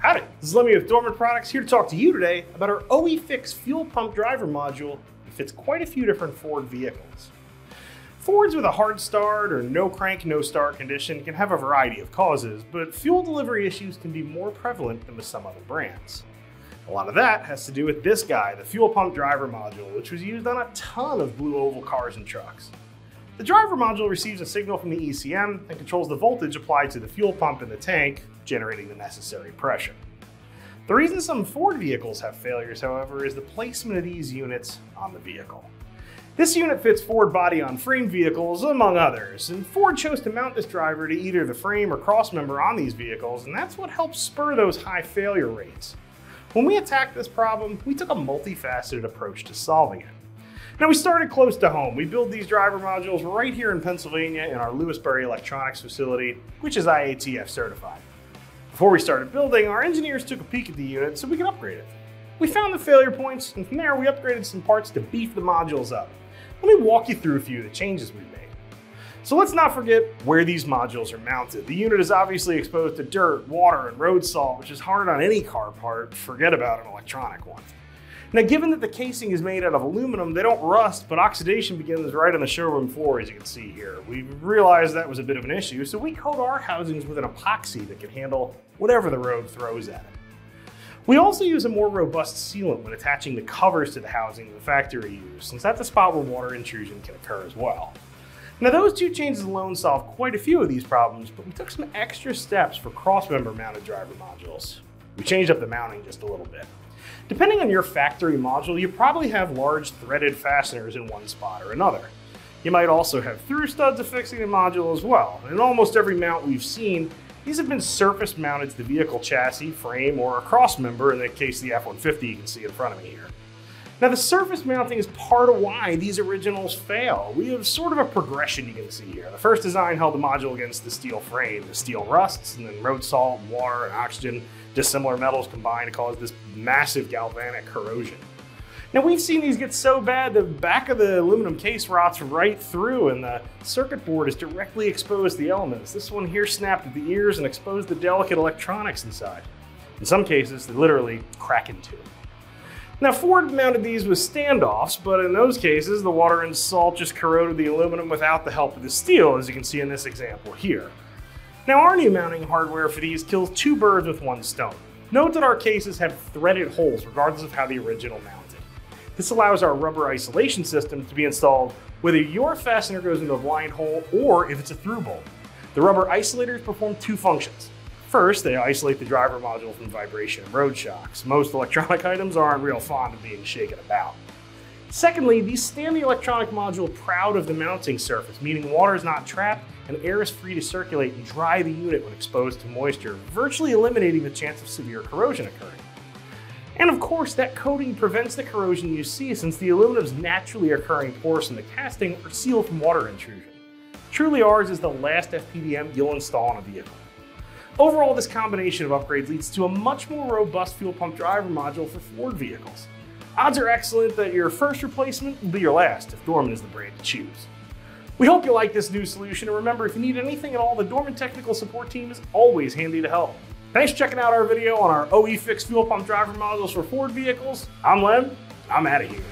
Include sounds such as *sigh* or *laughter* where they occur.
Howdy, this is Lemmy with Dorman Products here to talk to you today about our OE Fix fuel pump driver module that fits quite a few different Ford vehicles. Fords with a hard start or no crank, no start condition can have a variety of causes, but fuel delivery issues can be more prevalent than with some other brands. A lot of that has to do with this guy, the fuel pump driver module, which was used on a ton of blue oval cars and trucks. The driver module receives a signal from the ECM and controls the voltage applied to the fuel pump in the tank, generating the necessary pressure. The reason some Ford vehicles have failures, however, is the placement of these units on the vehicle. This unit fits Ford body-on-frame vehicles, among others, and Ford chose to mount this driver to either the frame or crossmember on these vehicles, and that's what helps spur those high failure rates. When we attacked this problem, we took a multifaceted approach to solving it. Now we started close to home. We build these driver modules right here in Pennsylvania in our Lewisberry Electronics facility, which is IATF certified. Before we started building, our engineers took a peek at the unit so we could upgrade it. We found the failure points, and from there we upgraded some parts to beef the modules up. Let me walk you through a few of the changes we made. So let's not forget where these modules are mounted. The unit is obviously exposed to dirt, water, and road salt, which is hard on any car part, forget about an electronic one. Now, given that the casing is made out of aluminum, they don't rust, but oxidation begins right on the showroom floor, as you can see here. We realized that was a bit of an issue, so we coat our housings with an epoxy that can handle whatever the road throws at it. We also use a more robust sealant when attaching the covers to the housing the factory used, since that's the spot where water intrusion can occur as well. Now those two changes alone solve quite a few of these problems, but we took some extra steps for crossmember mounted driver modules. We changed up the mounting just a little bit. Depending on your factory module, you probably have large threaded fasteners in one spot or another. You might also have through studs affixing the module as well. In almost every mount we've seen, these have been surface mounted to the vehicle chassis, frame, or a cross member in the case of the F-150 you can see in front of me here. Now the surface mounting is part of why these originals fail. We have sort of a progression you can see here. The first design held the module against the steel frame. The steel rusts, and then road salt, water, and oxygen dissimilar metals combine to cause this massive galvanic corrosion. Now we've seen these get so bad the back of the aluminum case rots right through and the circuit board is directly exposed to the elements. This one here snapped at the ears and exposed the delicate electronics inside. In some cases, they literally crack in two. Now Ford mounted these with standoffs, but in those cases, the water and salt just corroded the aluminum without the help of the steel, as you can see in this example here. Now our new mounting hardware for these kills two birds with one stone. Note that our cases have threaded holes regardless of how the original mounted. This allows our rubber isolation system to be installed whether your fastener goes into a blind hole or if it's a through bolt. The rubber isolators perform two functions. First, they isolate the driver module from vibration and road shocks. Most electronic *laughs* items aren't real fond of being shaken about. Secondly, these stand the electronic module proud of the mounting surface, meaning water is not trapped and air is free to circulate and dry the unit when exposed to moisture, virtually eliminating the chance of severe corrosion occurring. And of course, that coating prevents the corrosion you see since the aluminum's naturally occurring pores in the casting are sealed from water intrusion. Truly ours is the last FPDM you'll install on a vehicle. Overall, this combination of upgrades leads to a much more robust fuel pump driver module for Ford vehicles. Odds are excellent that your first replacement will be your last if Dorman is the brand to choose. We hope you like this new solution, and remember, if you need anything at all, the Dorman Technical Support Team is always handy to help. Thanks for checking out our video on our OE Fix fuel pump driver modules for Ford vehicles. I'm Lem. I'm out of here.